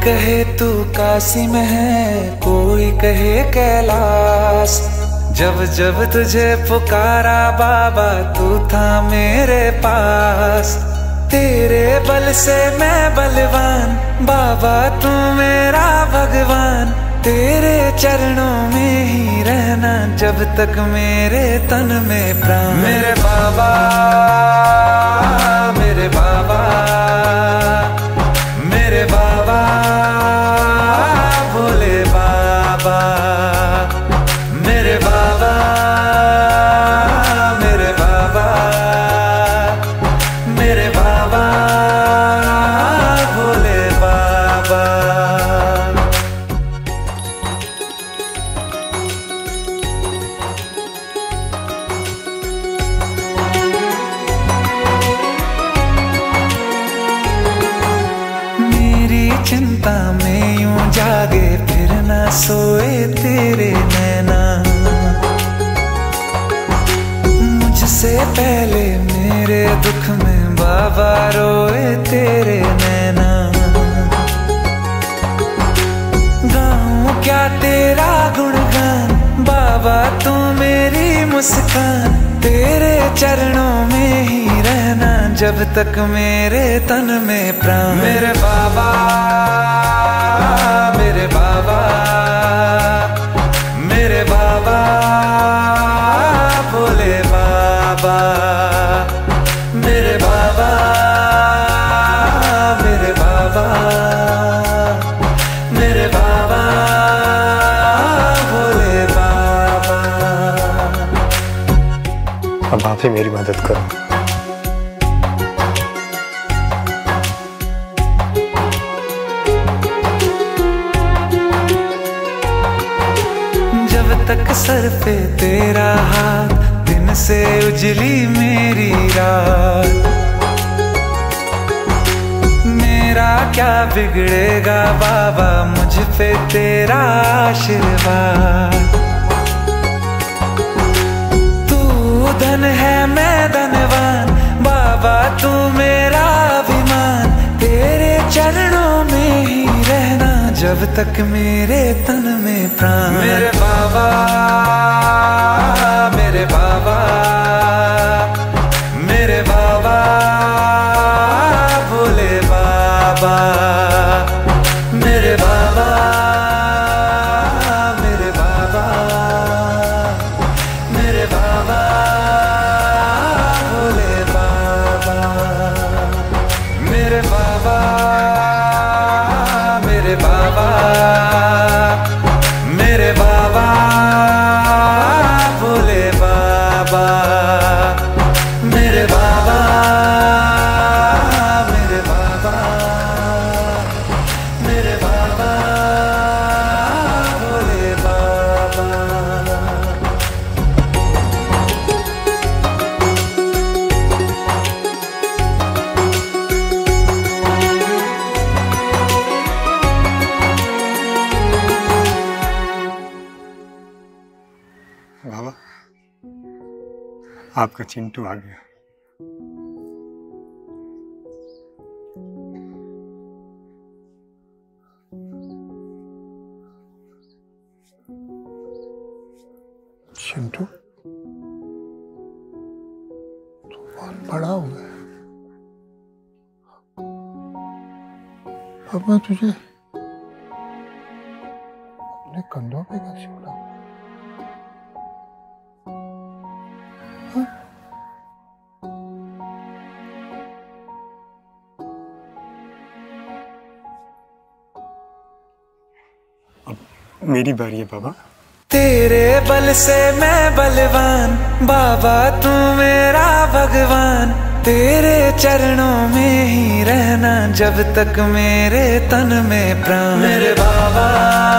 कहे तू कासिम है, कोई कहे कैलाश। जब जब तुझे पुकारा बाबा, तू था मेरे पास। तेरे बल से मैं बलवान, बाबा तू मेरा भगवान। तेरे चरणों में ही रहना, जब तक मेरे तन में प्राण। मेरे बाबा रोए तेरे नैना। गाऊं क्या तेरा गुणगान? बाबा तू मेरी मुस्कान। तेरे चरणों में ही रहना, जब तक मेरे तन में प्राण। मेरे बाबा अब आप ही मेरी मदद करो। जब तक सर पे तेरा हाथ, दिन से उजली मेरी रात। मेरा क्या बिगड़ेगा बाबा, मुझ पे तेरा आशीर्वाद। धन है मैं धनवान बाबा, तू मेरा अभिमान। तेरे चरणों में ही रहना, जब तक मेरे तन में प्राण। मेरे बाबा मेरे बाबा। मेरे आपका चिंटू आ गया। चिंटू? तू बहुत बड़ा हो। गया अब मैं तुझे अपने कंधों पे कैसे उठाऊं मेरी बारी है बाबा। तेरे बल से मैं बलवान बाबा तू मेरा भगवान। तेरे चरणों में ही रहना जब तक मेरे तन में प्राण। मेरे बाबा